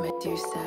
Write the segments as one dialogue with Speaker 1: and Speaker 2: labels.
Speaker 1: Medusa.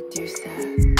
Speaker 1: would do so.